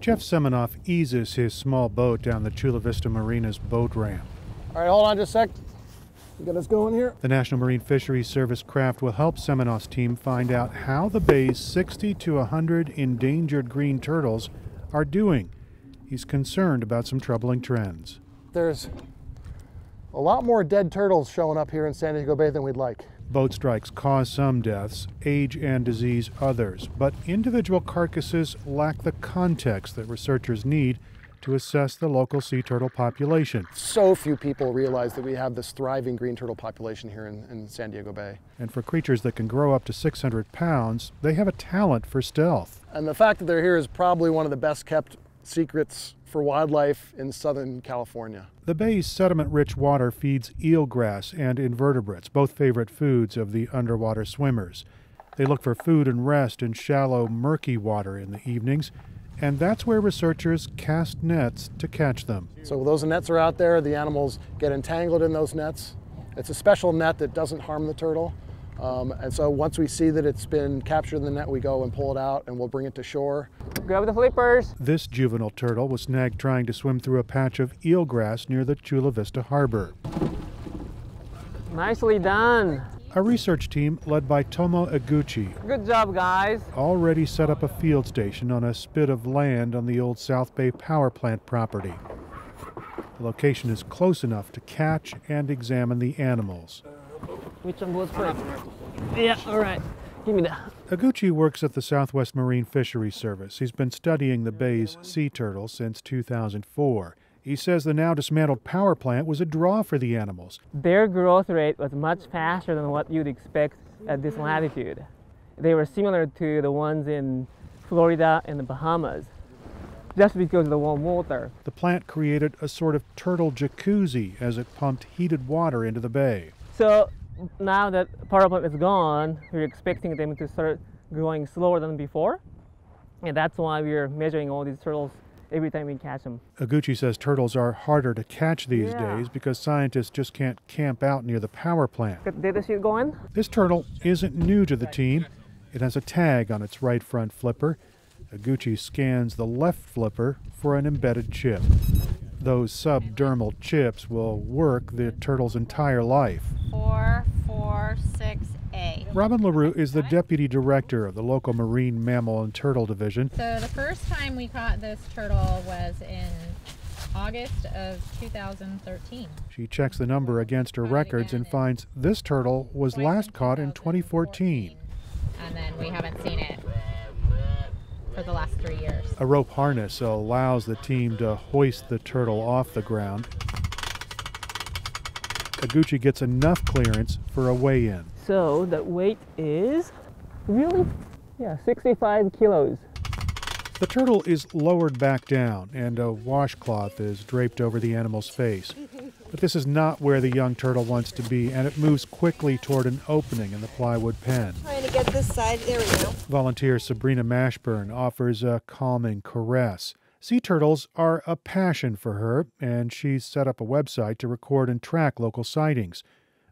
Jeff Seminoff eases his small boat down the Chula Vista Marina's boat ramp. All right, hold on just a sec. Get us going here. The National Marine Fisheries Service craft will help Seminoff's team find out how the bay's 60 to 100 endangered green turtles are doing. He's concerned about some troubling trends. There's a lot more dead turtles showing up here in San Diego Bay than we'd like. Boat strikes cause some deaths, age and disease others, but individual carcasses lack the context that researchers need to assess the local sea turtle population. So few people realize that we have this thriving green turtle population here in, in San Diego Bay. And for creatures that can grow up to 600 pounds, they have a talent for stealth. And the fact that they're here is probably one of the best kept secrets for wildlife in Southern California. The bay's sediment rich water feeds eelgrass and invertebrates, both favorite foods of the underwater swimmers. They look for food and rest in shallow, murky water in the evenings, and that's where researchers cast nets to catch them. So those nets are out there, the animals get entangled in those nets. It's a special net that doesn't harm the turtle. Um, and so once we see that it's been captured in the net, we go and pull it out and we'll bring it to shore. Grab the flippers. This juvenile turtle was snagged trying to swim through a patch of eelgrass near the Chula Vista harbor. Nicely done. A research team led by Tomo Eguchi. Good job, guys. already set up a field station on a spit of land on the old South Bay power plant property. The location is close enough to catch and examine the animals. Which one goes first? Yeah, all right. Give me that. Eguchi works at the Southwest Marine Fisheries Service. He's been studying the bay's sea turtles since 2004. He says the now dismantled power plant was a draw for the animals. Their growth rate was much faster than what you'd expect at this latitude. They were similar to the ones in Florida and the Bahamas, just because of the warm water. The plant created a sort of turtle jacuzzi as it pumped heated water into the bay. So now that power plant is gone, we're expecting them to start growing slower than before. And that's why we're measuring all these turtles every time we catch them. Eguchi says turtles are harder to catch these Yeah. days because scientists just can't camp out near the power plant. Got data sheet going? This turtle isn't new to the team. It has a tag on its right front flipper. Eguchi scans the left flipper for an embedded chip. Those subdermal chips will work the turtle's entire life. 446A. Robin LeRoux is the deputy director of the local marine mammal and turtle division. So the first time we caught this turtle was in August of 2013. She checks the number against her records and finds this turtle was last caught in 2014. And then we haven't seen it for the last three years. A rope harness allows the team to hoist the turtle off the ground. Eguchi gets enough clearance for a weigh in. So the weight is really, yeah, 65 kilos. The turtle is lowered back down, and a washcloth is draped over the animal's face. But this is not where the young turtle wants to be, and it moves quickly toward an opening in the plywood pen. Trying to get this side. There we go. Volunteer Sabrina Mashburn offers a calming caress. Sea turtles are a passion for her, and she's set up a website to record and track local sightings.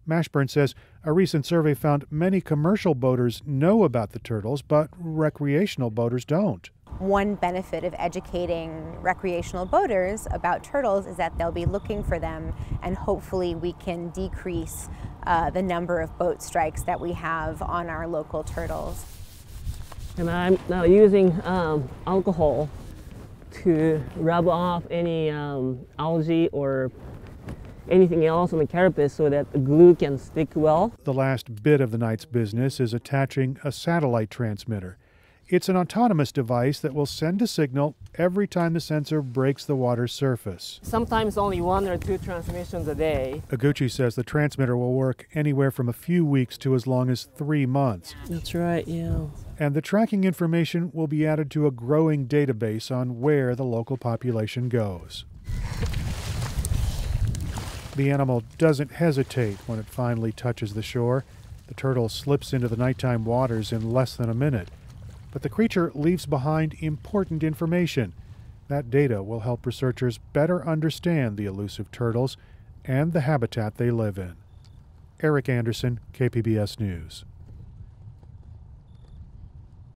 Mashburn says a recent survey found many commercial boaters know about the turtles, but recreational boaters don't. One benefit of educating recreational boaters about turtles is that they'll be looking for them, and hopefully, we can decrease uh, the number of boat strikes that we have on our local turtles. And I'm now using um, alcohol to rub off any um, algae or anything else on the carapace so that the glue can stick well. The last bit of the night's business is attaching a satellite transmitter. It's an autonomous device that will send a signal every time the sensor breaks the water's surface. Sometimes only one or two transmissions a day. Eguchi says the transmitter will work anywhere from a few weeks to as long as three months. That's right, yeah. And the tracking information will be added to a growing database on where the local population goes. The animal doesn't hesitate when it finally touches the shore. The turtle slips into the nighttime waters in less than a minute. But the creature leaves behind important information. That data will help researchers better understand the elusive turtles and the habitat they live in. Erik Anderson, KPBS News.